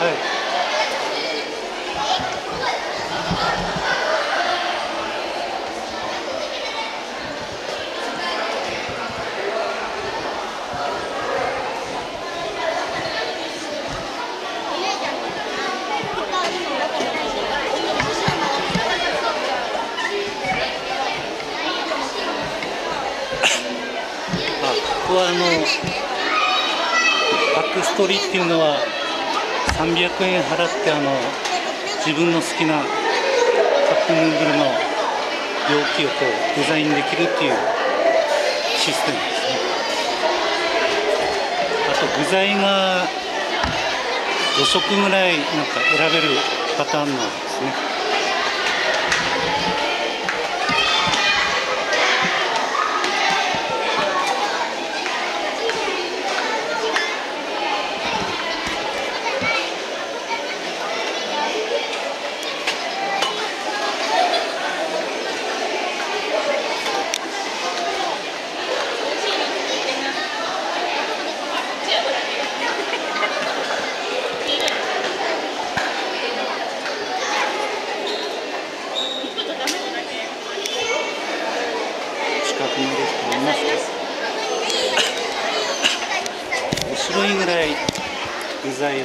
ここはあのバックストリっていうのは300円払ってあの自分の好きなカップヌードルの容器をこうデザインできるっていうシステムですね。あと具材が5色ぐらいなんか選べるパターンなんですね近くのレストランいますか5種類ぐらい具材を5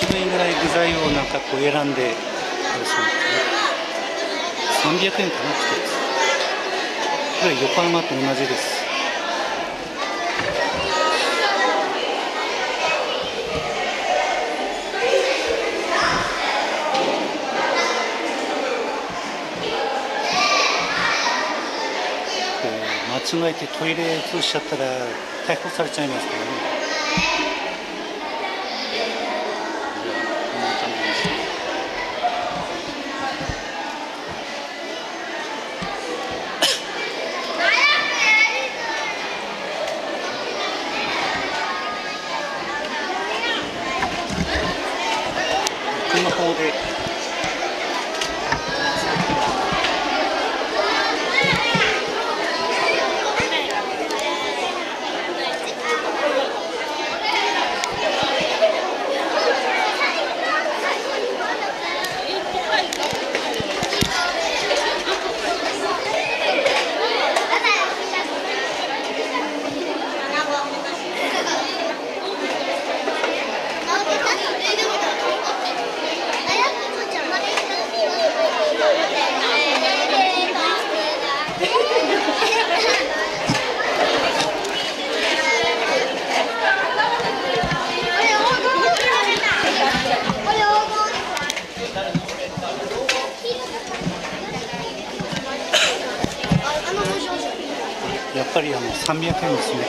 種類ぐらい具材をなんかこう選んで300円かな1つ。これ横浜と同じです。間違えてトイレ移しちゃったら逮捕されちゃいますからね。こんな感じですね奥の方でやっぱりあの300円ですね。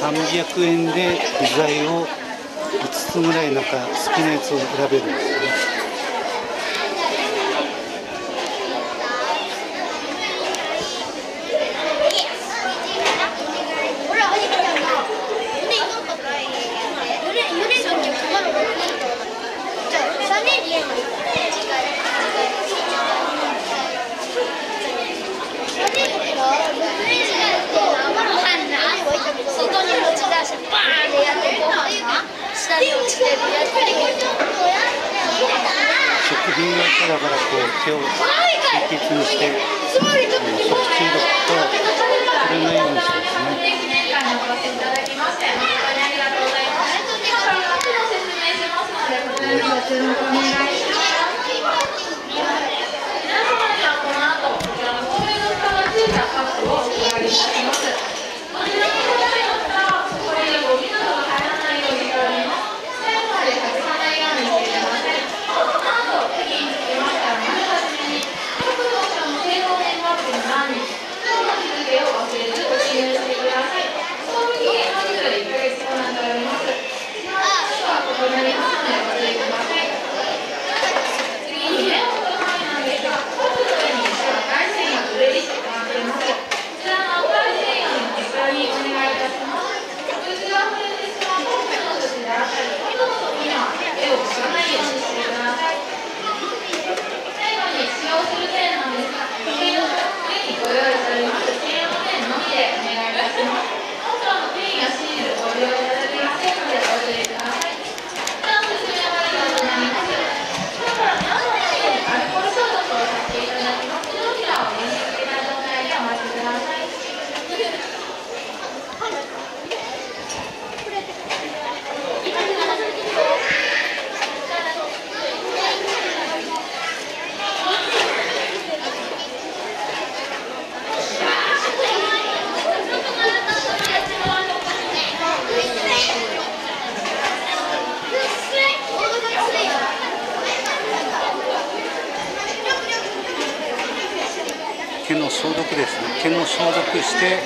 300円で具材を5つぐらいなんか好きなやつを選べるんですね外に持ち出してバーンでやってご飯が下に落ちてるやつ食品会社だからこう手を清潔にして食中毒と触れないようにしてですね1年間にお越しいただきまして誠にありがとうございます。では早速説明しますので、こちらにご注目お願いします。皆様にはこの後、こちらの透明の蓋がついたカップをお配りいたします。こちらの透明の蓋は、これにゴミなどが入らないようにしております。最後まで外さないようにしてください。この後、席に着きましたら、まずはじめに、各同社の製造年月日の欄に、今日の日付を忘れずご記入してください。賞味期限30 1ヶ月となっております。では、ここになりますので、ご注意ください。消毒ですね毛も消毒して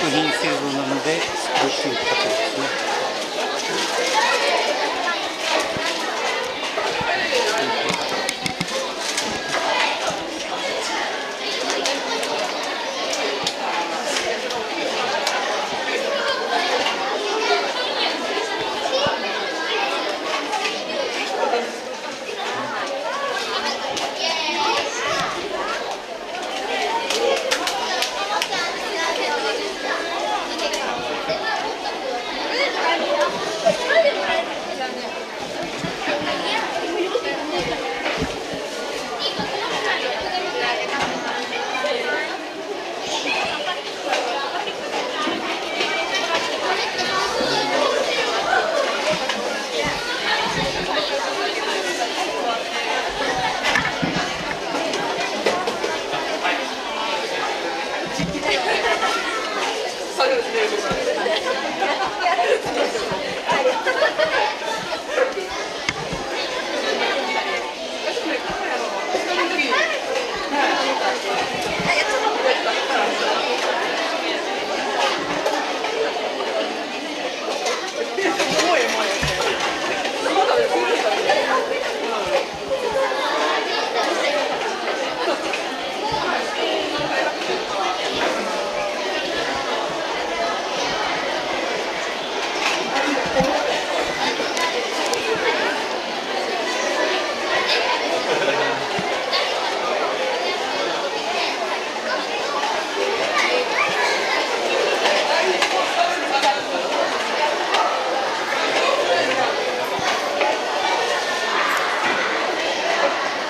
食品製造なので作るっていう過程ですね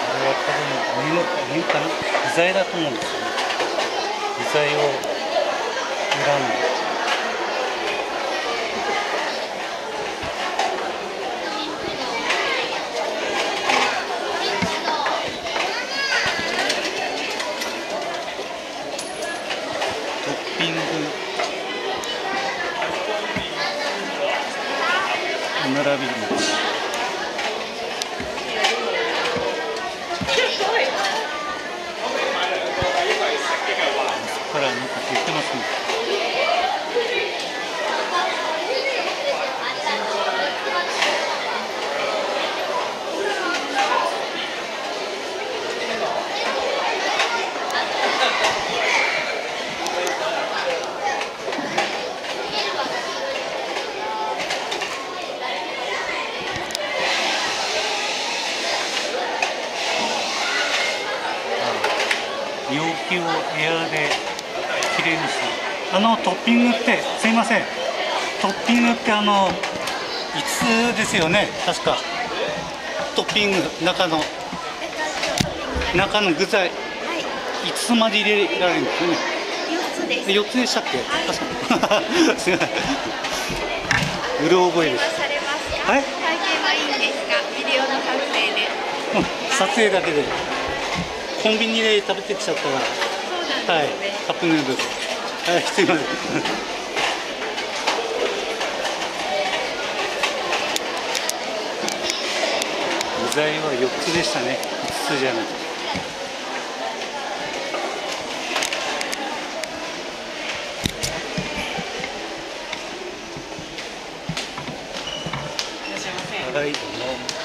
これは多分麺麺かな具材だと思うんですよね。具材を選んでトッピング並びますからなんか言ってますね。容器をエアーできれいにするあのトッピングってすいません。トッピングってあのいつですよね？確か。トッピング中の。中の具材。はい。いつまで入れられるんですよね？四つです。4つでしたっけ、確か。に すいません。うろ覚えです。はいうん。撮影だけで。コンビニで食べてきちゃったからはいカップヌードル。はい、すいません。具材は4つでしたね。5つじゃなくて。はい、どうも。